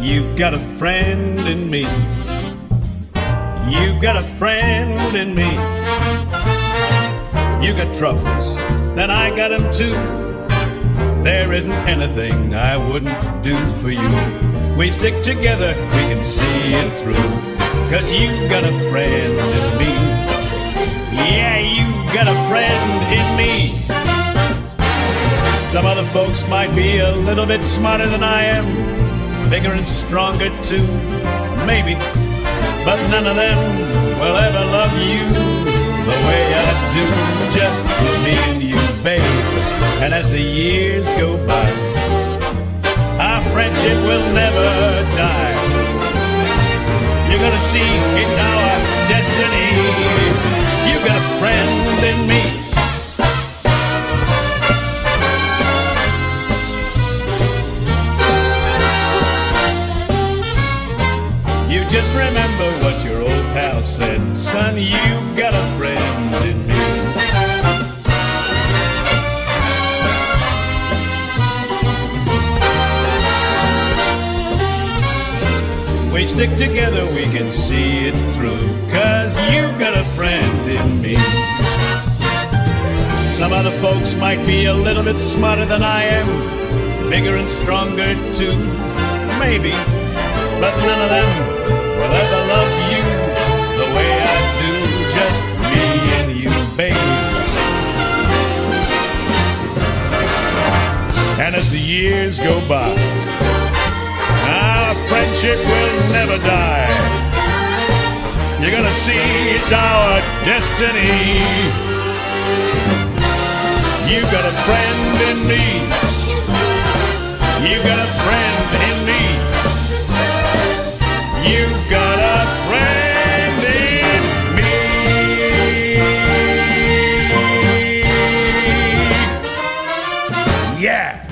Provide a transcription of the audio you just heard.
You've got a friend in me. You've got a friend in me. You got troubles, then I got them too. There isn't anything I wouldn't do for you. We stick together, we can see it through. Cause you got a friend in me. Yeah, you got a friend in me. Some other folks might be a little bit smarter than I am, bigger and stronger too, maybe. But none of them will ever love you the way I do, just me and you, babe. And as the years go by, our friendship will never die. You're gonna see it's our destiny. You've got a friend just remember what your old pal said. Son, you got a friend in me. We stick together, we can see it through. Cause you've got a friend in me. Some other folks might be a little bit smarter than I am, bigger and stronger too, maybe. But none of them as the years go by. Our friendship will never die. You're gonna see it's our destiny. You got a friend in me. You got a friend in me. You got a friend in me. Yeah.